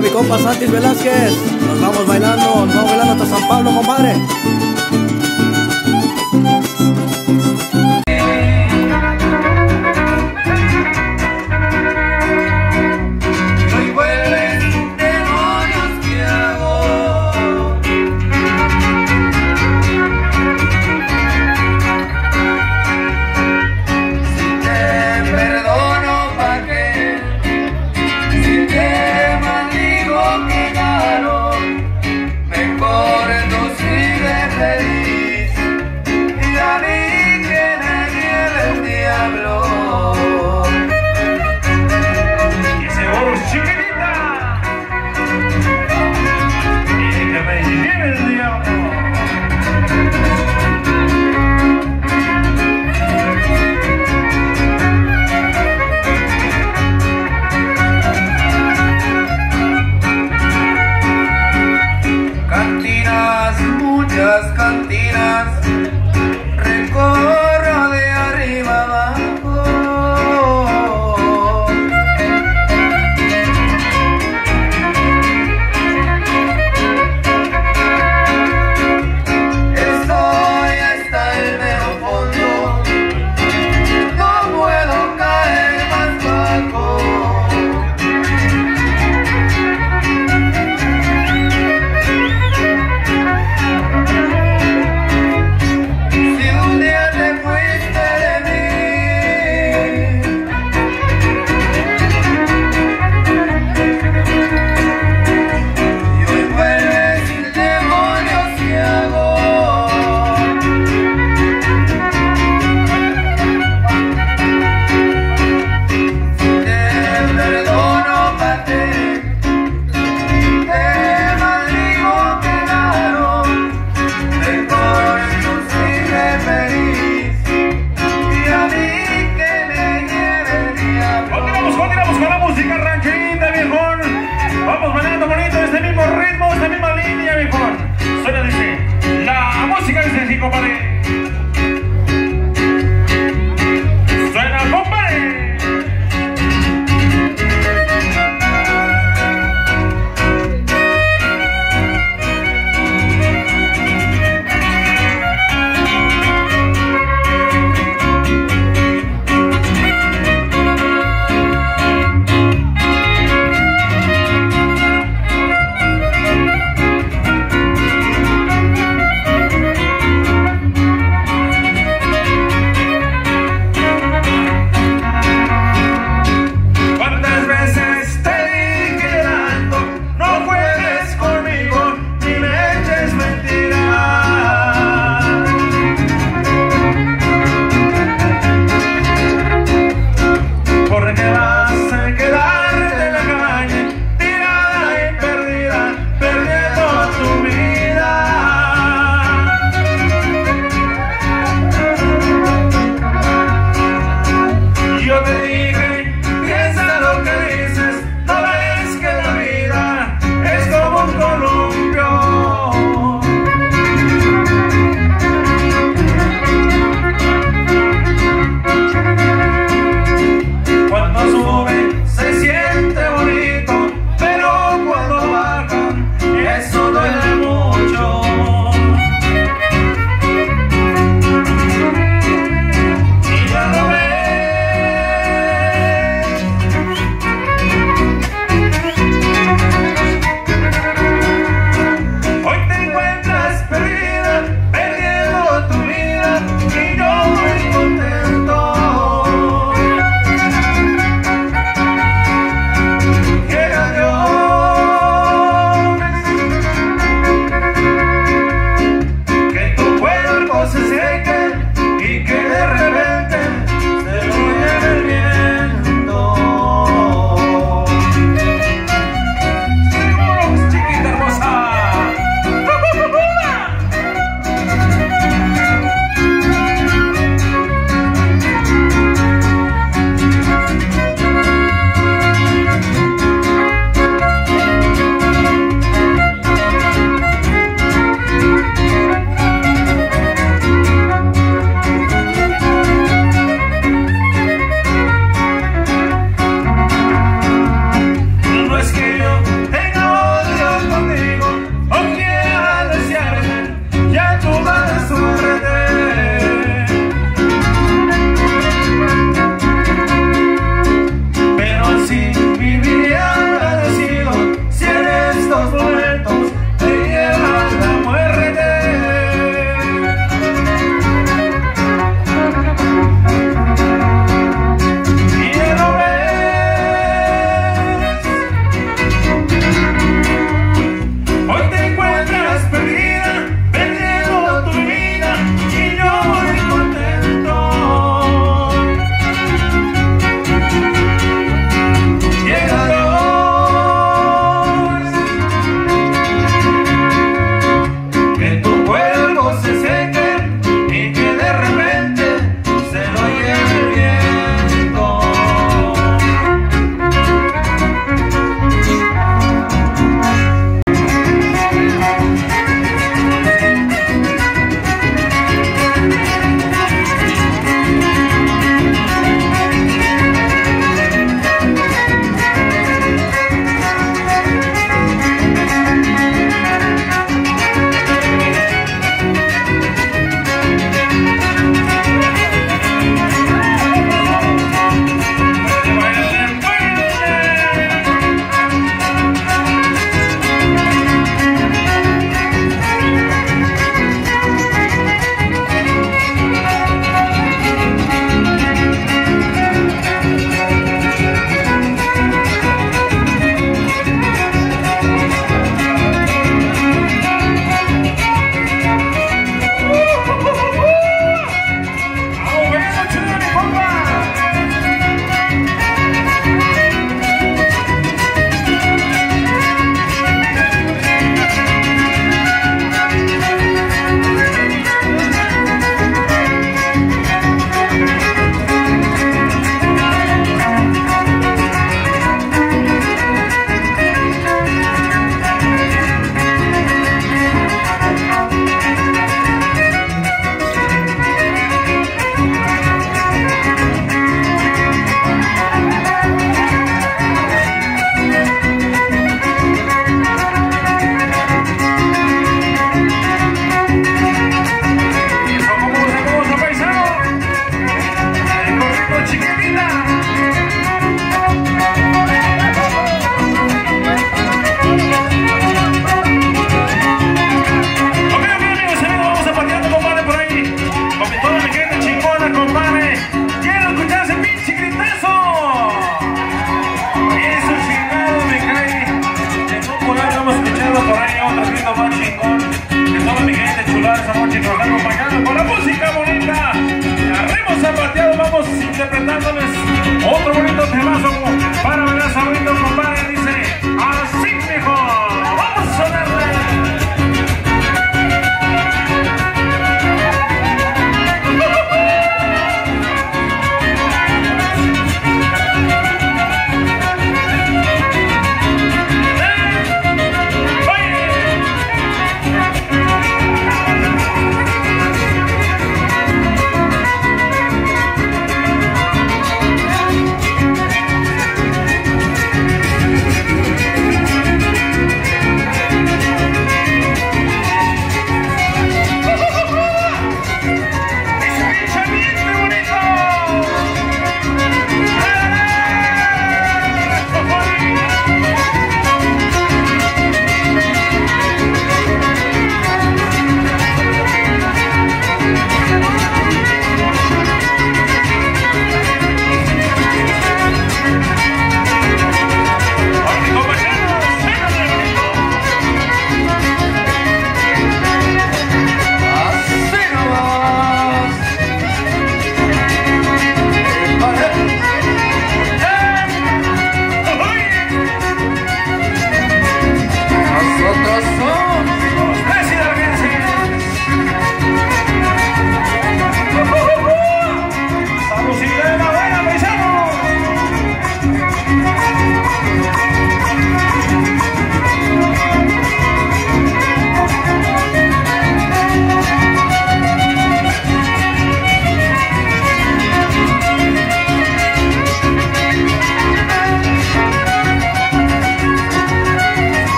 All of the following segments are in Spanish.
mi compa Santis Velázquez. Nos vamos bailando, nos vamos bailando hasta San Pablo, compadre.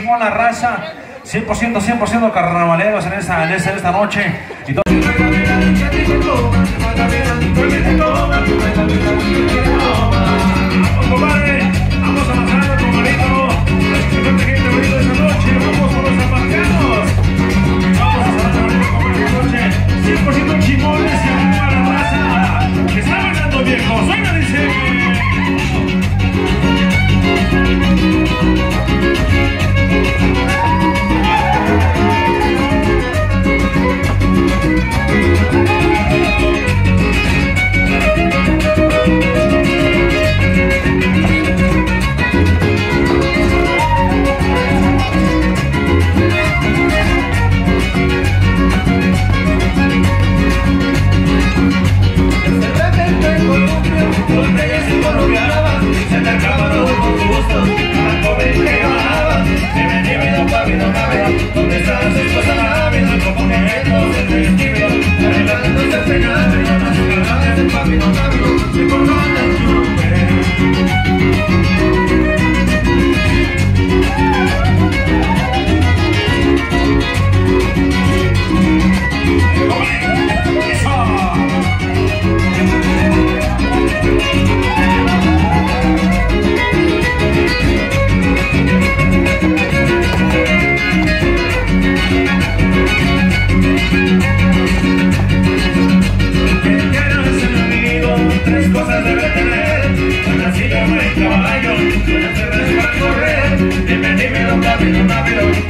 llegó la raza 100%, 100% carnavaleros en esta, en esta, en esta noche. Y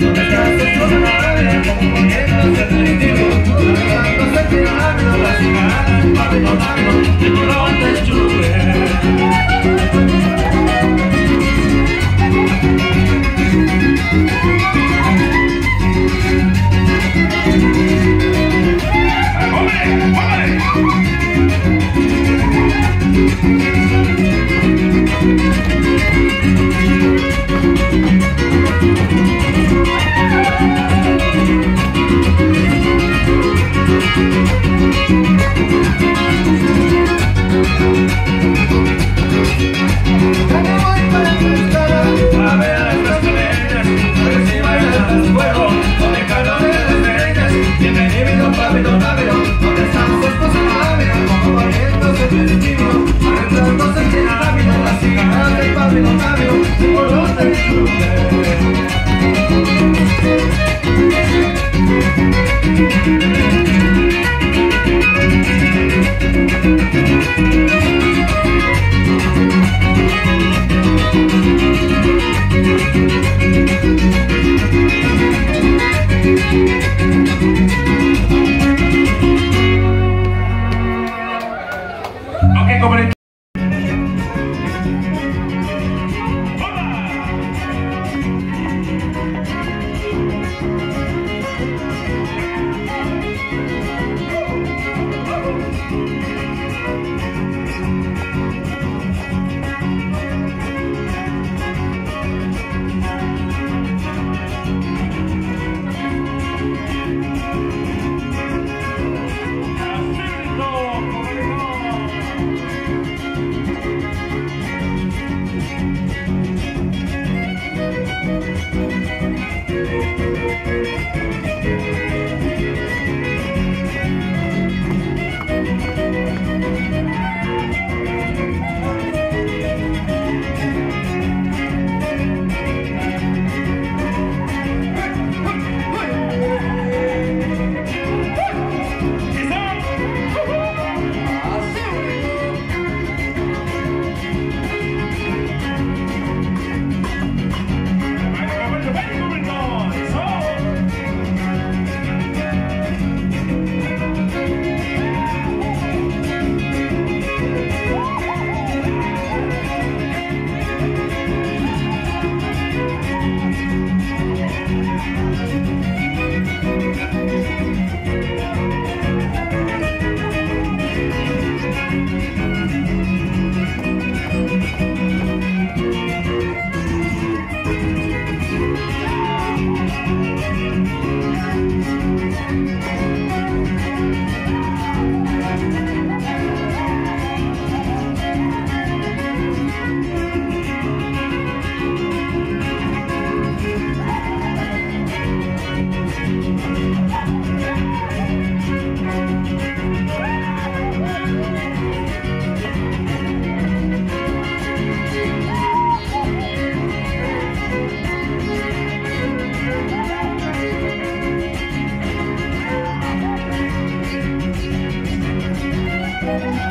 no me ¿Y